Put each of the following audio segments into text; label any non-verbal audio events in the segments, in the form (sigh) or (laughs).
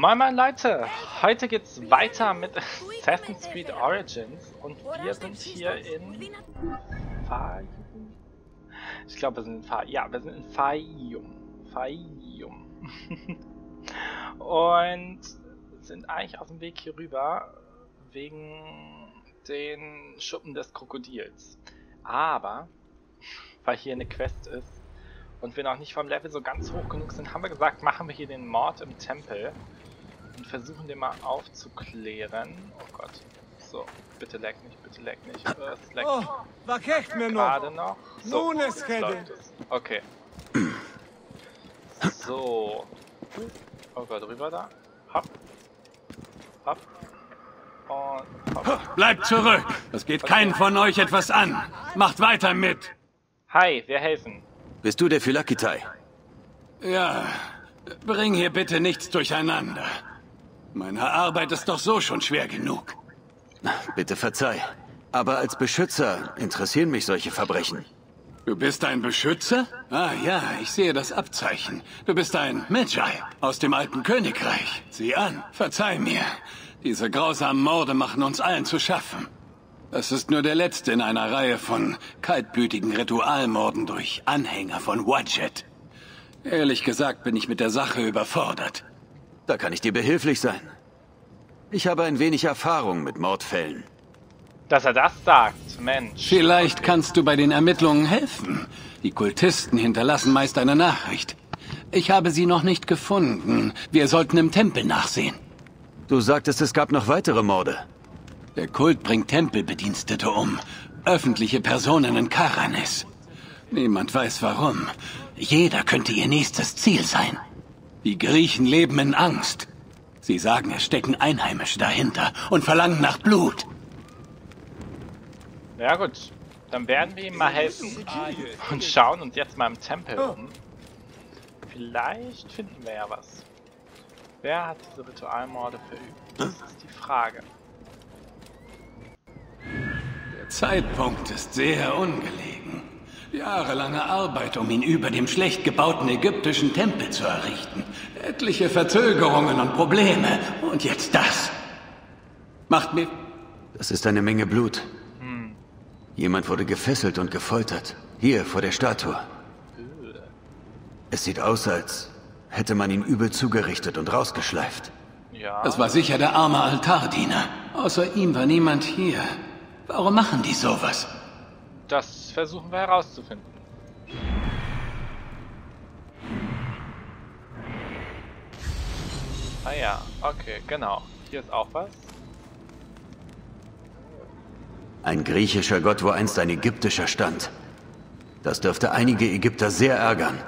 Moin moin Leute, heute geht's weiter mit (laughs) Assassin's Creed Origins und wir sind hier in Faium. Ich glaube wir sind in Fa ja, wir sind in Faium. Faium. (laughs) und sind eigentlich auf dem Weg hier rüber wegen den Schuppen des Krokodils. Aber weil hier eine Quest ist, und wir noch nicht vom Level so ganz hoch genug sind, haben wir gesagt, machen wir hier den Mord im Tempel und versuchen den mal aufzuklären. Oh Gott. So, bitte leck nicht, bitte leck nicht. Äh, es leckt Oh, was echt mir noch? gerade noch. So, Nun ist es. Okay. So. Oh Gott, rüber da. Hopp. Hopp. Und hopp. Bleibt zurück! Das geht keinen von euch etwas an. Macht weiter mit! Hi, wir helfen. Bist du der Phylakitai? Ja, bring hier bitte nichts durcheinander. Meine Arbeit ist doch so schon schwer genug. Bitte verzeih. Aber als Beschützer interessieren mich solche Verbrechen. Du bist ein Beschützer? Ah ja, ich sehe das Abzeichen. Du bist ein Magi aus dem alten Königreich. Sieh an, verzeih mir. Diese grausamen Morde machen uns allen zu schaffen. Das ist nur der letzte in einer Reihe von kaltblütigen Ritualmorden durch Anhänger von Wadjet. Ehrlich gesagt bin ich mit der Sache überfordert. Da kann ich dir behilflich sein. Ich habe ein wenig Erfahrung mit Mordfällen. Dass er das sagt, Mensch. Vielleicht kannst du bei den Ermittlungen helfen. Die Kultisten hinterlassen meist eine Nachricht. Ich habe sie noch nicht gefunden. Wir sollten im Tempel nachsehen. Du sagtest, es gab noch weitere Morde. Der Kult bringt Tempelbedienstete um. Öffentliche Personen in Karanis. Niemand weiß warum. Jeder könnte ihr nächstes Ziel sein. Die Griechen leben in Angst. Sie sagen, es stecken Einheimische dahinter und verlangen nach Blut. Ja gut, dann werden wir ihm mal helfen und schauen uns jetzt mal im Tempel um. Vielleicht finden wir ja was. Wer hat diese Ritualmorde verübt? Das ist die Frage. Der Zeitpunkt ist sehr ungelegen. Jahrelange Arbeit, um ihn über dem schlecht gebauten ägyptischen Tempel zu errichten. Etliche Verzögerungen und Probleme. Und jetzt das. Macht mir... Das ist eine Menge Blut. Jemand wurde gefesselt und gefoltert. Hier vor der Statue. Es sieht aus, als hätte man ihn übel zugerichtet und rausgeschleift. Ja, Das war sicher der arme Altardiener. Außer ihm war niemand hier. Warum machen die sowas? Das versuchen wir herauszufinden. Ah ja, okay, genau. Hier ist auch was. Ein griechischer Gott, wo einst ein ägyptischer stand. Das dürfte einige Ägypter sehr ärgern.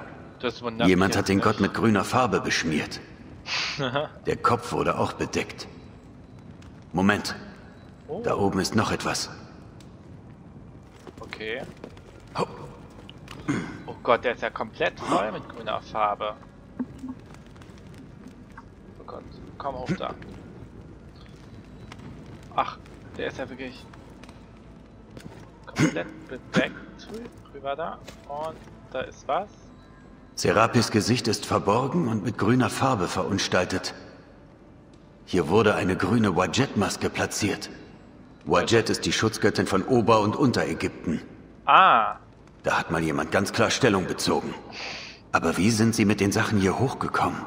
Das wundert Jemand hat den jetzt Gott mit grüner Farbe beschmiert. (laughs) Der Kopf wurde auch bedeckt. Moment, nicht. da oben ist noch etwas. Okay. Oh Gott, der ist ja komplett voll mit grüner Farbe. Oh Gott, komm hoch da. Ach, der ist ja wirklich komplett bedeckt. Rüber da. Und da ist was. Serapis Gesicht ist verborgen und mit grüner Farbe verunstaltet. Hier wurde eine grüne Wadjet-Maske platziert. Wadjet ist die Schutzgöttin von Ober- und Unterägypten. Ah, Da hat mal jemand ganz klar Stellung bezogen. Aber wie sind sie mit den Sachen hier hochgekommen?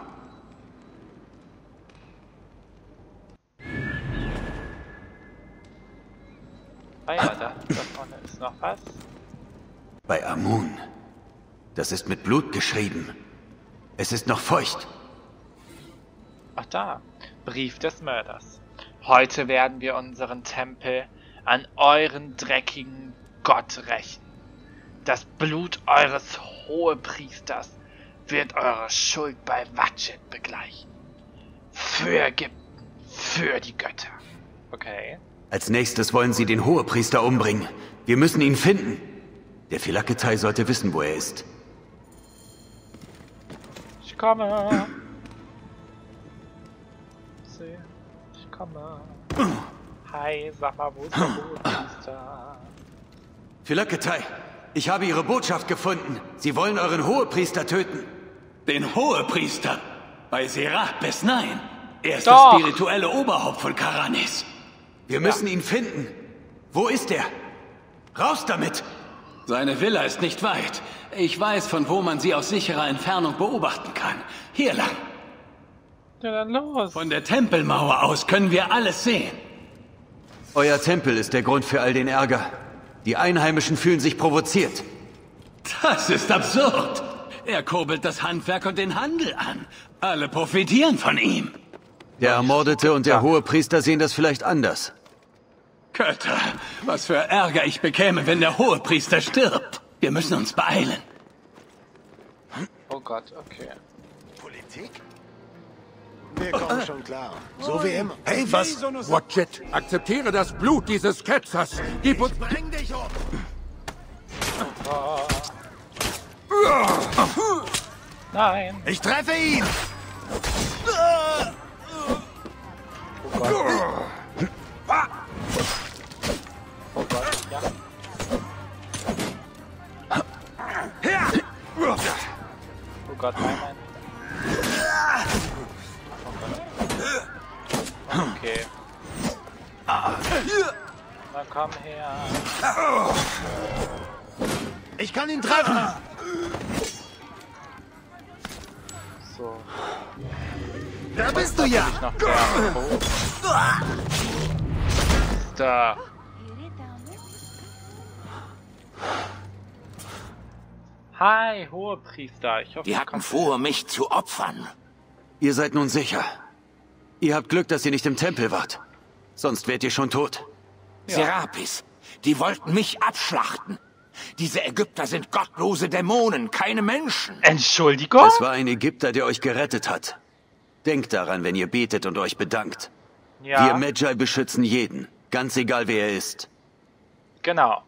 ah ja, da, da vorne ist noch was. Bei Amun. Das ist mit Blut geschrieben. Es ist noch feucht. Ach da, Brief des Mörders. Heute werden wir unseren Tempel an euren dreckigen Gott rächen. Das Blut eures Hohepriesters wird eure Schuld bei Wadjet begleichen. Für Ägypten, für die Götter. Okay. Als nächstes wollen sie den Hohepriester umbringen. Wir müssen ihn finden. Der Philaketei sollte wissen, wo er ist. Ich komme. Ich komme. Hi, sag mal, wo ist der Hohepriester? Philaketei, ich habe ihre Botschaft gefunden. Sie wollen euren Hohepriester töten. Den Hohepriester? Bei Serapis, nein. Er ist Doch. das spirituelle Oberhaupt von Karanis. Wir müssen ihn finden. Wo ist er? Raus damit! Seine Villa ist nicht weit. Ich weiß, von wo man sie aus sicherer Entfernung beobachten kann. Hier lang. Ja, dann los. Von der Tempelmauer aus können wir alles sehen. Euer Tempel ist der Grund für all den Ärger. Die Einheimischen fühlen sich provoziert. Das ist absurd. Er kurbelt das Handwerk und den Handel an. Alle profitieren von ihm. Der Ermordete und der Hohepriester sehen das vielleicht anders. Götter, was für Ärger ich bekäme, wenn der Hohepriester stirbt. Wir müssen uns beeilen. Oh Gott, okay. Politik? Wir kommen schon klar. So wie immer. Hey, was? Watchet, akzeptiere das Blut dieses Ketzers. Gib uns... Bring dich um! Nein. Ich treffe ihn! Oh Gott. Oh Gott, ja. Oh Gott, nein, nein. Komm her. Ich kann ihn treffen! So. Da bist du ja! Da. Hi, Hohepriester. Ich hoffe, Die hatten vor, mich zu opfern. Ihr seid nun sicher. Ihr habt Glück, dass ihr nicht im Tempel wart. Sonst wärt ihr schon tot. Serapis, die wollten mich abschlachten. Diese Ägypter sind gottlose Dämonen, keine Menschen. Entschuldigung? Es war ein Ägypter, der euch gerettet hat. Denkt daran, wenn ihr betet und euch bedankt. Wir ja, Magi beschützen jeden, ganz egal wer er ist. genau.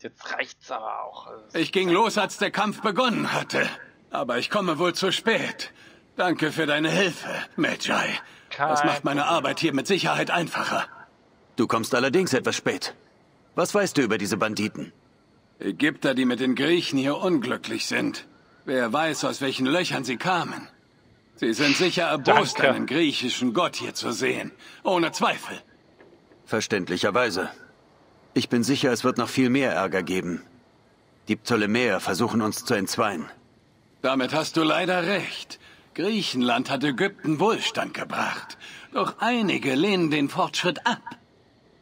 Jetzt reicht's aber auch. Ich ging los, als der Kampf begonnen hatte. Aber ich komme wohl zu spät. Danke für deine Hilfe, Magi. Das Kein macht meine Arbeit hier mit Sicherheit einfacher. Du kommst allerdings etwas spät. Was weißt du über diese Banditen? Ägypter, die mit den Griechen hier unglücklich sind. Wer weiß, aus welchen Löchern sie kamen. Sie sind sicher erbost, Danke. einen griechischen Gott hier zu sehen. Ohne Zweifel. Verständlicherweise. Ich bin sicher, es wird noch viel mehr Ärger geben. Die Ptolemäer versuchen uns zu entzweien. Damit hast du leider recht. Griechenland hat Ägypten Wohlstand gebracht. Doch einige lehnen den Fortschritt ab.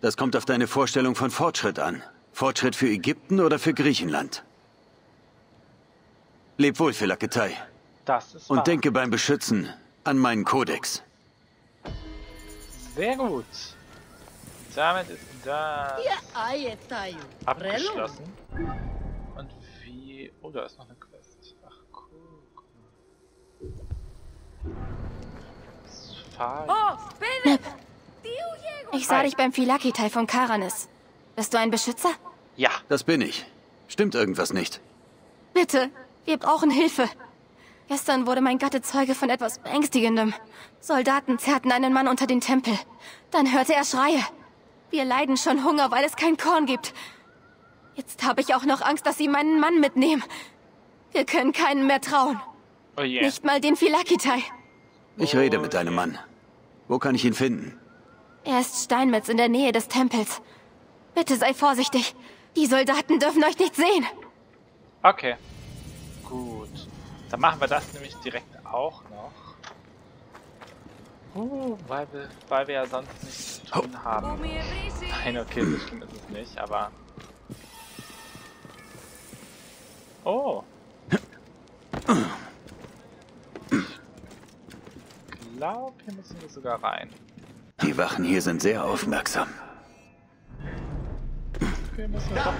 Das kommt auf deine Vorstellung von Fortschritt an. Fortschritt für Ägypten oder für Griechenland? Leb wohl, Philaketei. Das ist Und wahr. denke beim Beschützen an meinen Kodex. Sehr gut. Damit ist das abgeschlossen. Und wie... Oh, da ist noch eine Quest. Ach, guck mal. Oh, Ich sah dich beim Philaki-Teil von Karanis. Bist du ein Beschützer? Ja, Das bin ich. Stimmt irgendwas nicht? Bitte, wir brauchen Hilfe. Gestern wurde mein Gatte Zeuge von etwas Beängstigendem. Soldaten zerrten einen Mann unter den Tempel. Dann hörte er Schreie. Wir leiden schon Hunger, weil es kein Korn gibt. Jetzt habe ich auch noch Angst, dass sie meinen Mann mitnehmen. Wir können keinen mehr trauen. oh je. Nicht mal den Philakitai. Ich rede mit deinem Mann. Wo kann ich ihn finden? Er ist Steinmetz in der Nähe des Tempels. Bitte sei vorsichtig. Die Soldaten dürfen euch nicht sehen. Okay. Gut. Dann machen wir das nämlich direkt auch noch. Uh, weil wir, weil wir ja sonst nichts zu tun haben. Nein, okay, so schlimm ist es nicht, aber... Oh. Ich glaube, hier müssen wir sogar rein. Die Wachen hier sind sehr aufmerksam. Hier müssen wir doch...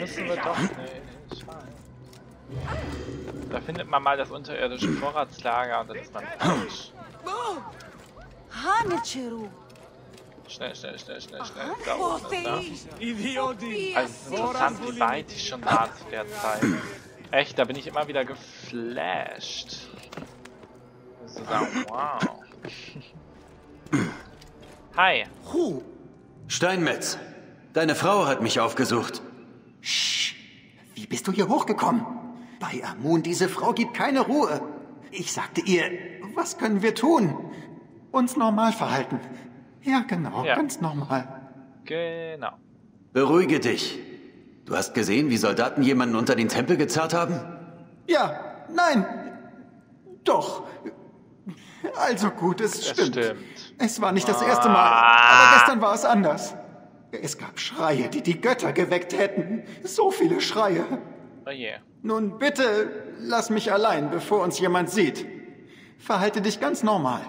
Müssen wir doch... Nee, schade. Da findet man mal das unterirdische Vorratslager und dann ist man falsch. Hanichiru. Schnell, schnell, schnell, schnell, schnell. Da oben ist er. Also es ist interessant, wie weit ich schon war zu der Zeit. Echt, da bin ich immer wieder geflasht. Ich muss so sagen, wow. (laughs) Hi. Steinmetz, deine Frau hat mich aufgesucht. Wie bist du hier hochgekommen? Bei Amun, diese Frau gibt keine Ruhe. Ich sagte ihr, Was können wir tun? Uns normal verhalten. Ja, genau, Ja. ganz normal. Genau. Beruhige dich. Du hast gesehen, wie Soldaten jemanden unter den Tempel gezerrt haben? Ja, nein, doch. Also gut, es stimmt. stimmt. Es war nicht das erste Mal, aber gestern war es anders. Es gab Schreie, die die Götter geweckt hätten. So viele Schreie. Oh je. Nun bitte, lass mich allein, bevor uns jemand sieht. Verhalte dich ganz normal.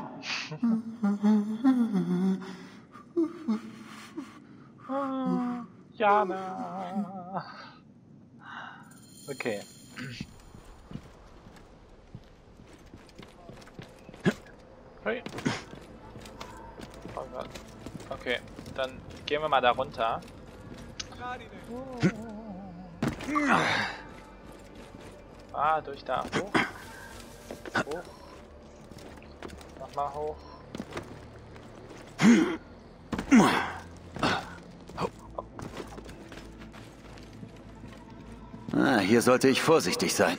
(laughs) Jana. Okay. Hui. Oh Gott. Okay, dann gehen wir mal da runter. Ah, durch da. Hoch. Hoch. Nochmal hoch. Ah, hier sollte ich vorsichtig sein.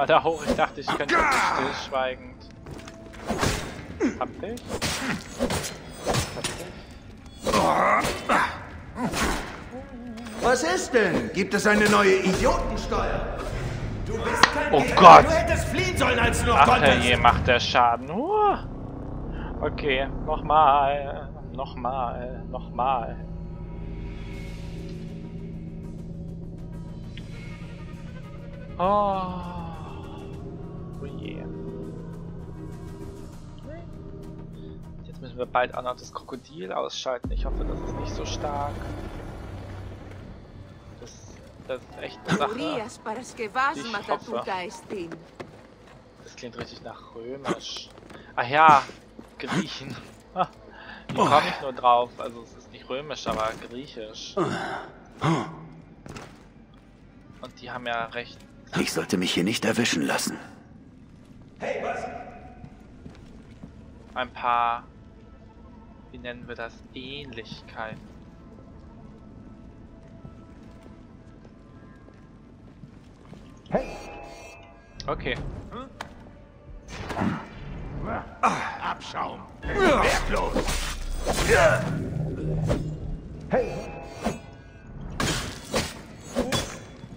Mal da hoch. Ich dachte, ich könnte stillschweigend. Hab ich? Hab ich? Was ist denn? Gibt es eine neue Idiotensteuer? Du bist kein Oh Gehirn. Gott. Du hättest fliehen sollen, als du noch Ach konntest. je, macht der Schaden. Uh. Okay, nochmal. Nochmal. Nochmal. Oh. Oh yeah. Jetzt müssen wir bald auch noch das Krokodil ausschalten. Ich hoffe, das ist nicht so stark. Das, das ist echt eine Sache, die ich hoffe. Das klingt richtig nach römisch. Ach ja, Griechen. Wie oh. komme ich nur drauf? Also es ist nicht römisch, aber griechisch. Und die haben ja recht. Ich sollte mich hier nicht erwischen lassen. Ein paar, wie nennen wir das, Ähnlichkeiten. Okay. Abschaum! Wertlos!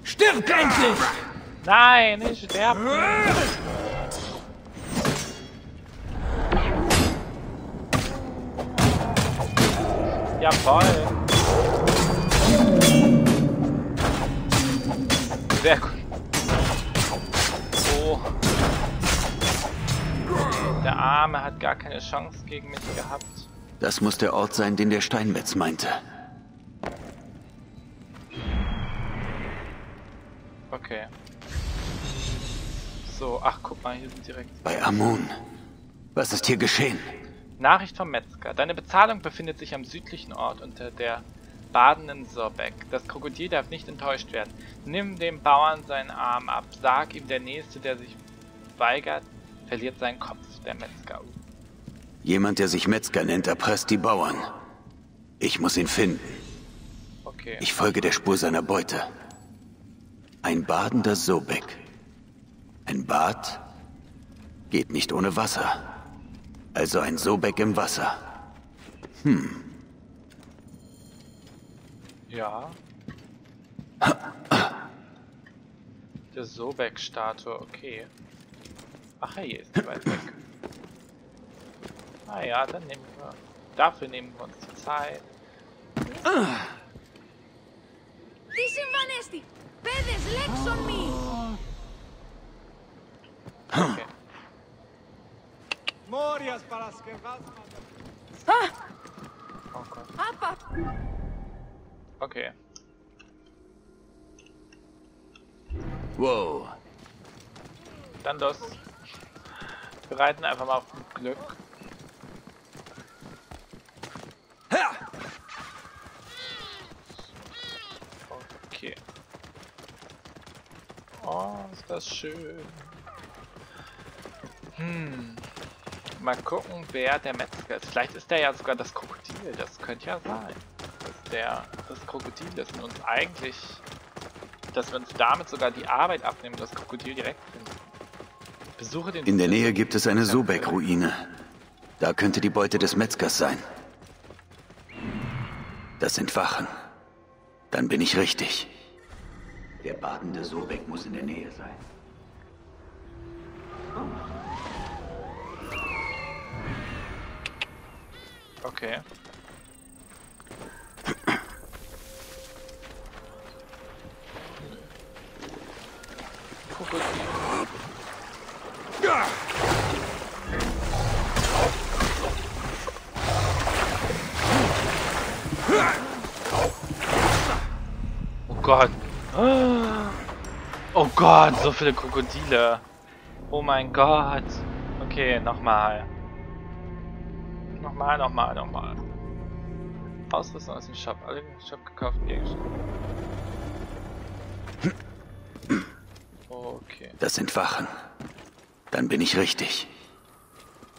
Stirb endlich! Nein, ich sterbe nicht. Jawoll. Sehr gut. Oh. Der Arme hat gar keine Chance gegen mich gehabt. Das muss der Ort sein, den der Steinmetz meinte. Okay. So, ach guck mal, hier sind direkt Bei Amun. Was ist hier geschehen? Nachricht vom Metzger. Deine Bezahlung befindet sich am südlichen Ort unter der badenden Sorbeck. Das Krokodil darf nicht enttäuscht werden. Nimm dem Bauern seinen Arm ab. Sag ihm, der Nächste, der sich weigert, verliert seinen Kopf. Der Metzger. Jemand, der sich Metzger nennt, erpresst die Bauern. Ich muss ihn finden. Okay. Ich folge der Spur seiner Beute. Ein badender Sobek. Ein Bad geht nicht ohne Wasser. Also ein Sobek im Wasser. Hm. Ja. Der Sobek-Statue, okay. Ach, hier ist die weit weg. Ah ja, dann nehmen wir... Dafür nehmen wir uns die Zeit. Listen, Vanesti! Pedes, Lex on me! Okay. Ah! Okay. okay. Wow. Dann das. Wir reiten einfach mal auf Glück. Okay. Oh, ist das schön. Hm. Mal gucken, wer der Metzger ist. Vielleicht ist der ja sogar das Krokodil. Das könnte ja sein. Das der, des Krokodiles und uns eigentlich, dass wir uns damit sogar die Arbeit abnehmen, das Krokodil direkt finden. Besuche den... In der Nähe gibt es eine Sobek-Ruine. Da könnte die Beute des Metzgers sein. Das sind Wachen. Dann bin ich richtig. Der badende Sobek muss in der Nähe sein. Okay. Oh Gott. Oh Gott, so viele Krokodile. Oh mein Gott. Okay, nochmal. Nochmal, nochmal, nochmal. Ausrüstung aus dem Shop. Alle im Shop Gegenstände. Okay. Das sind Wachen. Dann bin ich richtig.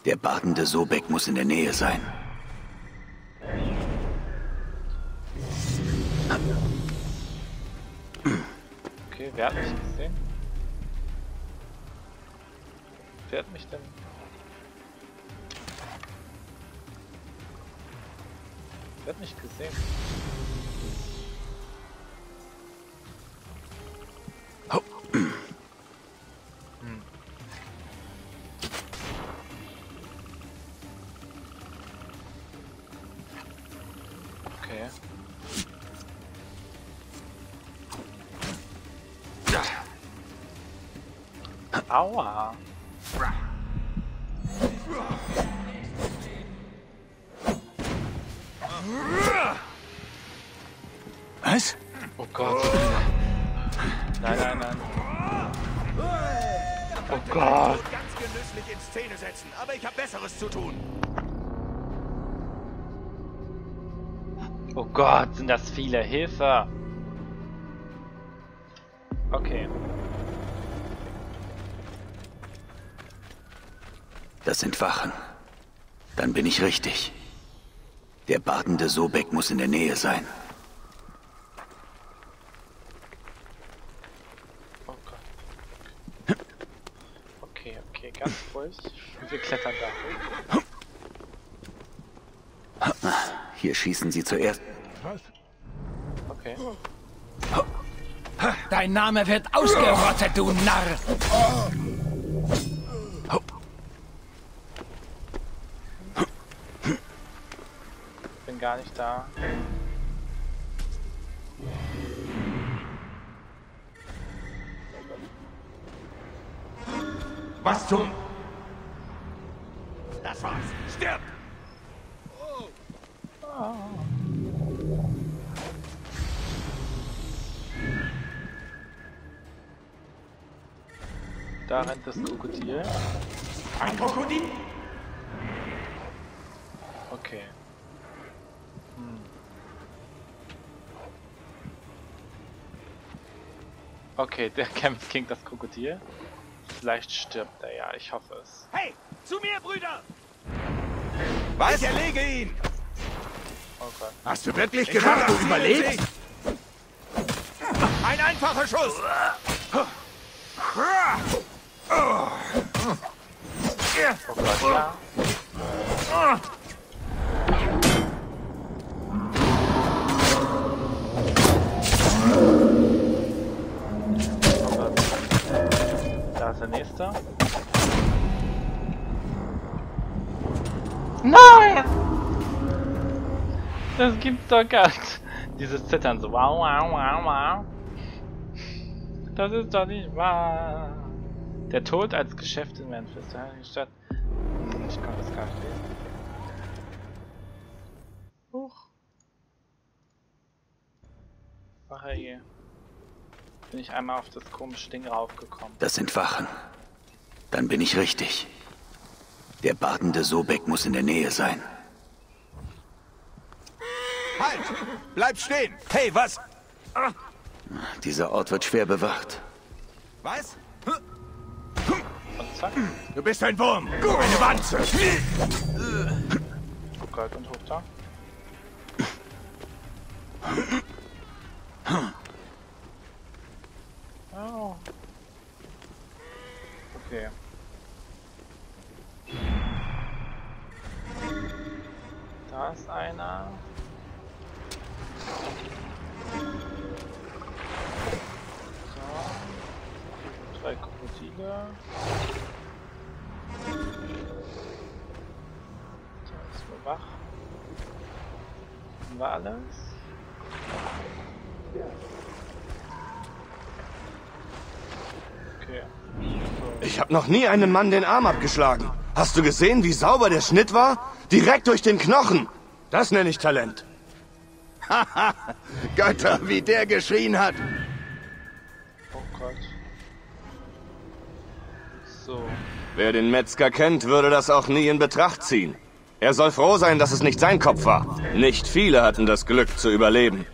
Der badende Sobek muss in der Nähe sein. Okay, wer hat mich gesehen? Wer hat mich denn... Hat mich gesehen? Okay. Aua. Nein, nein, nein. Oh Gott. Ganz genüsslich in Szene setzen, aber ich habe Besseres zu tun. Oh Gott, sind das viele. Hilfe. Okay. Das sind Wachen. Dann bin ich richtig. Der badende Sobek muss in der Nähe sein. Oh Gott. Okay, okay, ganz ruhig. Wir klettern da. Hier schießen sie zuerst. Okay. Dein Name wird ausgerottet, du Narr! Bin gar nicht da. Was zum... Stirb! Da rennt das Krokodil. Ein Krokodil? Okay. Hm. Okay, der (laughs) kämpft gegen das Krokodil. Vielleicht stirbt er ja, ich hoffe es. Hey, zu mir, Brüder! Was? Ich erlege ihn! Gott. Hast du wirklich Ich gedacht, du überlebst? Ein einfacher Schuss! Oh Gott, ja. Oh Gott. Da ist der nächste. Nein! Das gibt's doch gar nicht. Dieses Zittern so. Wow, wow, wow, wow. Das ist doch nicht wahr. Der Tod als Geschäft in Memphis, der Heilige Stadt. Hm, Ich kann das gar nicht lesen. Huch. Ach je. Bin ich einmal auf das komische Ding raufgekommen. Das sind Wachen. Dann bin ich richtig. Der badende Sobek muss in der Nähe sein. Halt! Bleib stehen! Hey, was? Dieser Ort wird schwer bewacht. Was? Und zack. Du bist ein Wurm! Eine Wanze! Oh Gott, und hoch da. Haben wir alles? Okay. Ich habe noch nie einem Mann den Arm abgeschlagen. Hast du gesehen, wie sauber der Schnitt war? Direkt durch den Knochen. Das nenne ich Talent. Haha, (laughs) Götter, wie der geschrien hat. Oh Gott. So. Wer den Metzger kennt, würde das auch nie in Betracht ziehen. Er soll froh sein, dass es nicht sein Kopf war. Nicht viele hatten das Glück zu überleben.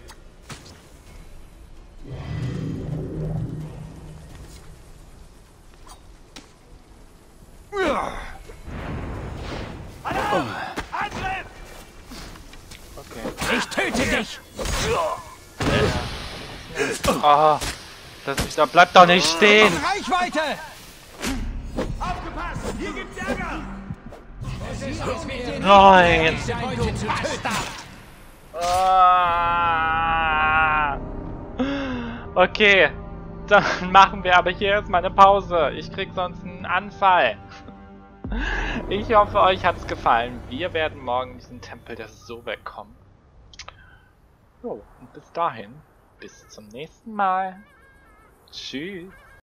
Okay. Ich töte dich! Ah, lass mich da, bleib doch nicht stehen! Reichweite! Aufgepasst! Hier gibt's Ärger! Nein! Ah. Okay, dann (laughs) machen wir aber hier erstmal eine Pause. Ich krieg sonst einen Anfall. (laughs) Ich hoffe, euch hat's gefallen. Wir werden morgen diesen Tempel der Sobek kommen. Jo, und bis dahin, bis zum nächsten Mal. Tschüss.